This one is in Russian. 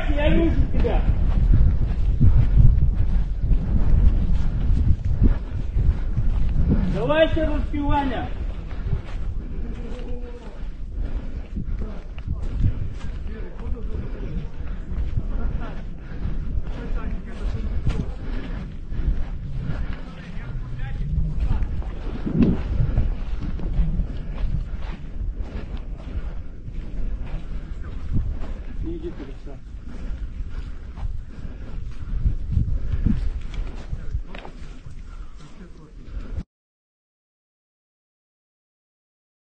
Откройся, я вижу тебя. Давайте распевание. İyi getirirsen.